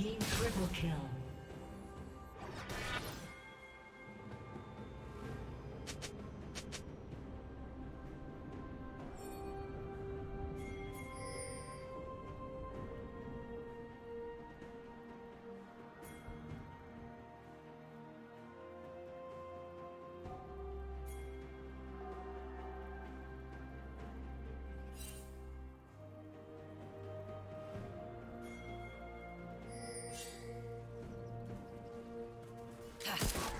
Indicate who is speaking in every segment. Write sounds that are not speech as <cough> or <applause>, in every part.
Speaker 1: Team triple kill. Killing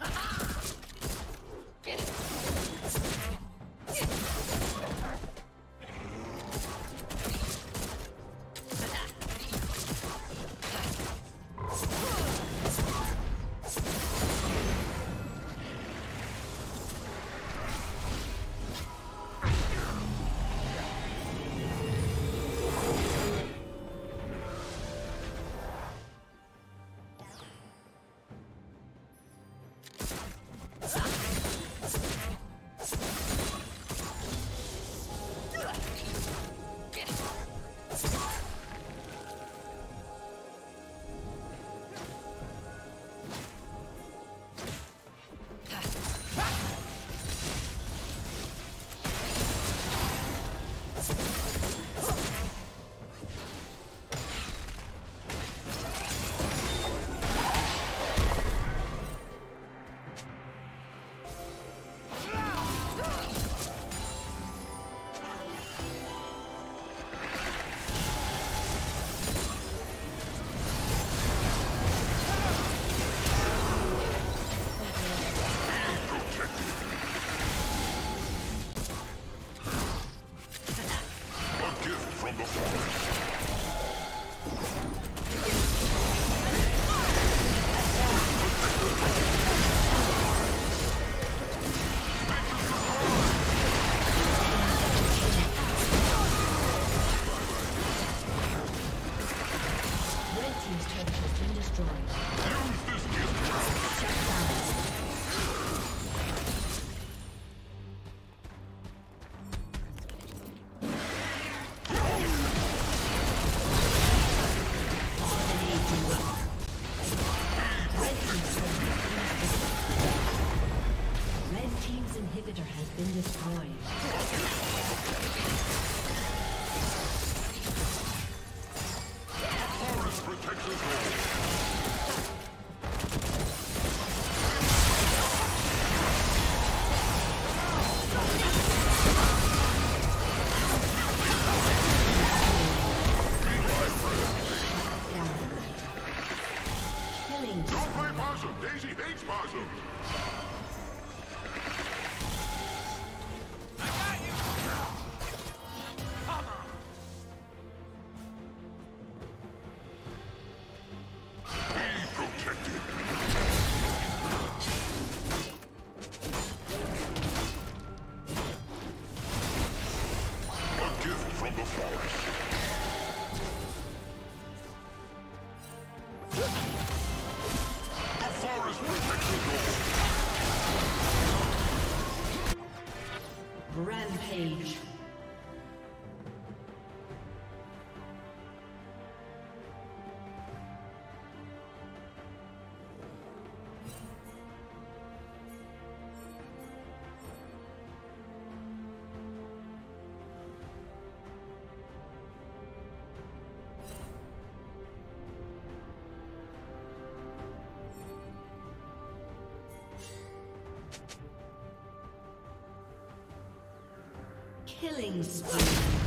Speaker 1: Ha <laughs> ha! Killing spree.